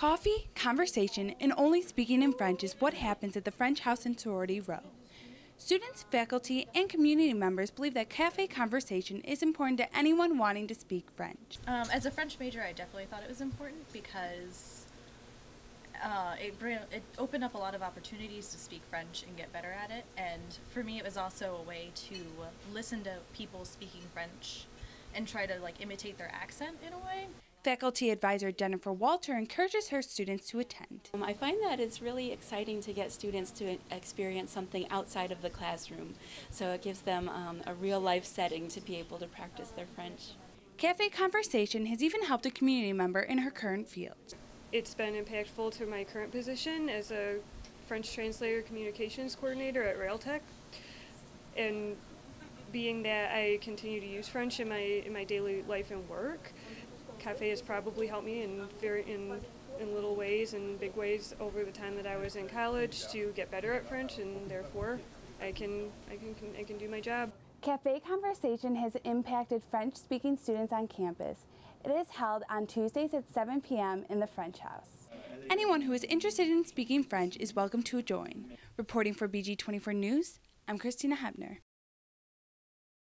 Coffee, conversation, and only speaking in French is what happens at the French House in Sorority Row. Students, faculty, and community members believe that cafe conversation is important to anyone wanting to speak French. Um, as a French major, I definitely thought it was important because uh, it, it opened up a lot of opportunities to speak French and get better at it. And for me, it was also a way to listen to people speaking French and try to like imitate their accent in a way. Faculty advisor Jennifer Walter encourages her students to attend. Um, I find that it's really exciting to get students to experience something outside of the classroom, so it gives them um, a real life setting to be able to practice their French. Cafe Conversation has even helped a community member in her current field. It's been impactful to my current position as a French translator communications coordinator at Railtech. And being that I continue to use French in my in my daily life and work, cafe has probably helped me in very in in little ways and big ways over the time that I was in college to get better at French, and therefore I can I can, I can do my job. Cafe Conversation has impacted French-speaking students on campus. It is held on Tuesdays at 7 p.m. in the French House. Anyone who is interested in speaking French is welcome to join. Reporting for BG24 News, I'm Christina Hepner.